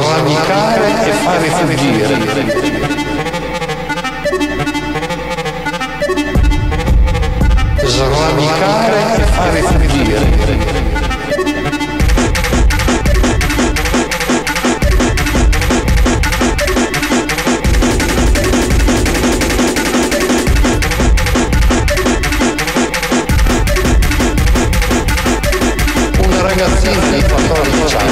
sradicare e fare fuggire. Sradicare e fare fuggire. ragazzina di 14 anni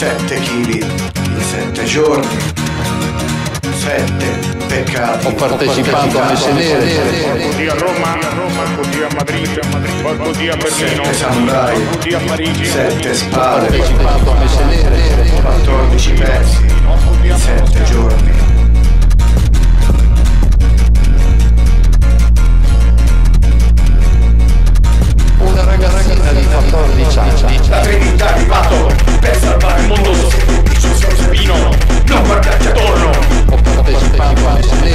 Sette chili in sette giorni. Sette peccati. Ho partecipato a messe nere. Così a Roma, così a Madrid, così a Berlino, Sette samurai. così a Parigi. Sette Ho spade. partecipato a. Christ.